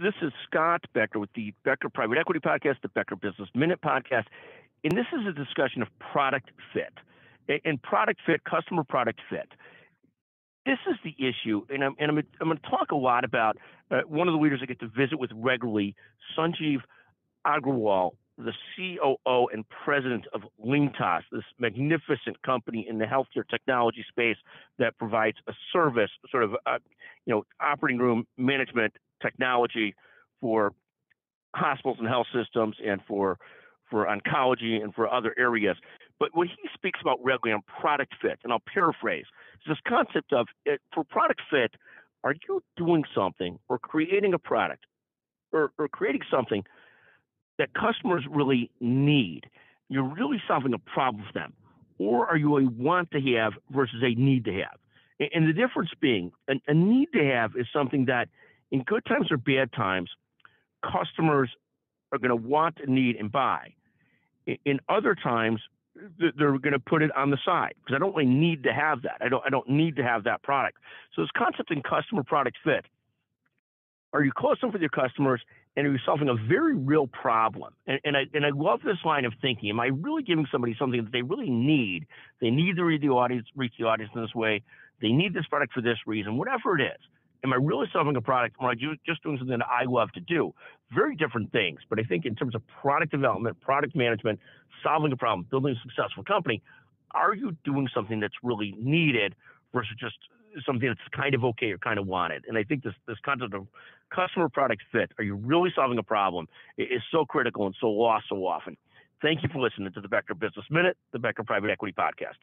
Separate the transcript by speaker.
Speaker 1: This is Scott Becker with the Becker Private Equity Podcast, the Becker Business Minute Podcast. And this is a discussion of product fit and product fit, customer product fit. This is the issue, and I'm, and I'm, I'm going to talk a lot about uh, one of the leaders I get to visit with regularly, Sanjeev Agrawal, the COO and president of LeanTaaS, this magnificent company in the healthcare technology space that provides a service, sort of, uh, you know, operating room management technology for hospitals and health systems and for for oncology and for other areas. But what he speaks about regularly on product fit, and I'll paraphrase, is this concept of it, uh, for product fit, are you doing something or creating a product or, or creating something that customers really need? You're really solving a problem for them. Or are you a want to have versus a need to have? And the difference being a, a need to have is something that in good times or bad times, customers are going to want, need, and buy. In other times, they're going to put it on the side because I don't really need to have that. I don't. I don't need to have that product. So this concept in customer product fit. Are you close enough with your customers and are you solving a very real problem? And, and I and I love this line of thinking. Am I really giving somebody something that they really need? They need to read the audience, reach the audience in this way. They need this product for this reason, whatever it is. Am I really solving a product or am I just doing something that I love to do? Very different things. But I think in terms of product development, product management, solving a problem, building a successful company, are you doing something that's really needed versus just something that's kind of okay or kind of wanted? And I think this, this concept of customer product fit, are you really solving a problem, is so critical and so lost so often. Thank you for listening to the Becker Business Minute, the Becker Private Equity Podcast.